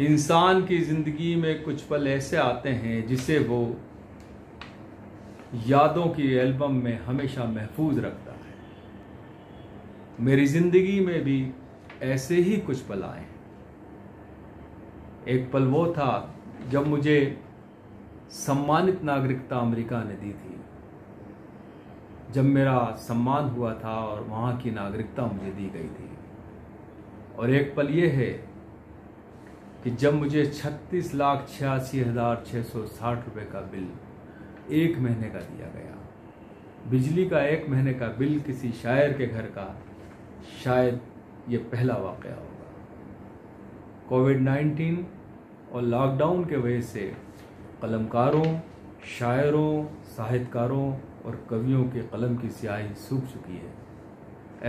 इंसान की ज़िंदगी में कुछ पल ऐसे आते हैं जिसे वो यादों की एल्बम में हमेशा महफूज रखता है। मेरी ज़िंदगी में भी ऐसे ही कुछ पल आए एक पल वो था जब मुझे सम्मानित नागरिकता अमेरिका ने दी थी। जब मेरा सम्मान हुआ था और वहाँ की नागरिकता मुझे दी गई थी। और एक पल ये है कि जब मुझे छत्तीस लाख छियासी हज़ार छः सौ साठ रुपये का बिल एक महीने का दिया गया, बिजली का एक महीने का बिल किसी शायर के घर का, शायद ये पहला वाक़ होगा। कोविड नाइन्टीन और लॉकडाउन के वजह से कलमकारों, शायरों, साहित्यकारों और कवियों के कलम की स्याही सूख चुकी है।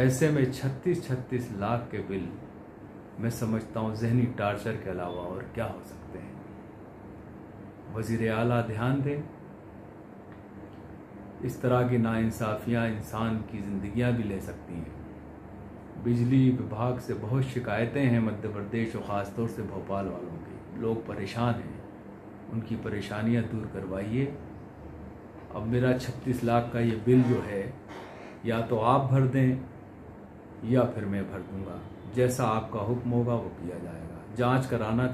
ऐसे में छत्तीस छत्तीस लाख के बिल मैं समझता हूँ जहनी टार्चर के अलावा और क्या हो सकते हैं। वज़ीर अला ध्यान दें। इस तरह की नाइंसाफ़ियाँ इंसान की ज़िंदगियाँ भी ले सकती हैं। बिजली विभाग से बहुत शिकायतें हैं मध्य प्रदेश और ख़ासतौर से भोपाल वालों की। लोग परेशान हैं। उनकी परेशानियाँ दूर करवाइए। अब मेरा छत्तीस लाख का ये बिल जो है, या तो आप भर दें या फिर मैं भर दूँगा। जैसा आपका हुक्म होगा, वो किया जाएगा। जाँच कराना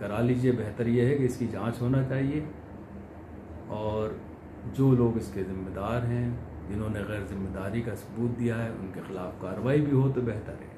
करा लीजिए। बेहतर ये है कि इसकी जाँच होना चाहिए। और जो लोग इसके ज़िम्मेदार हैं, जिन्होंने गैर ज़िम्मेदारी का सबूत दिया है, उनके खिलाफ कार्रवाई भी हो तो बेहतर है।